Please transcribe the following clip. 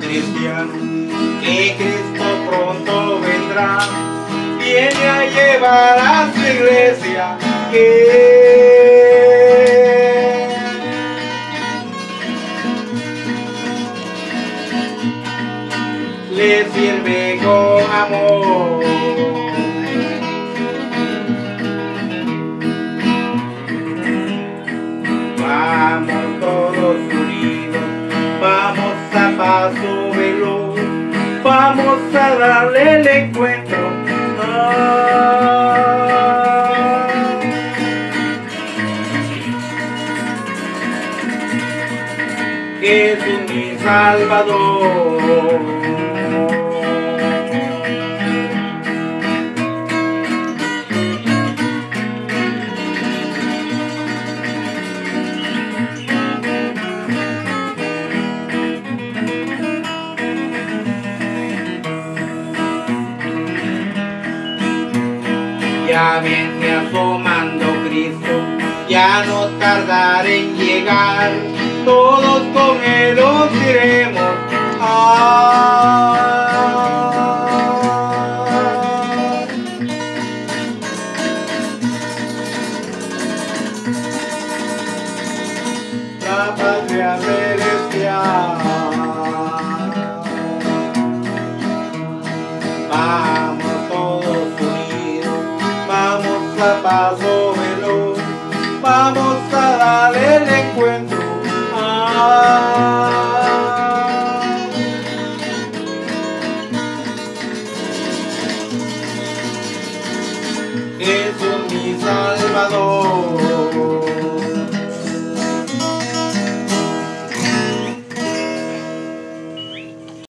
Cristiano, que Cristo pronto vendrá, viene a llevar a su iglesia que le sirve con amor. Vamos a darle el encuentro. Ah. Jesús mi Salvador. Ya viene asomando Cristo, ya no tardaré en llegar, todos con Él iremos. Ah. La patria vamos a paso veloz, vamos a darle el encuentro.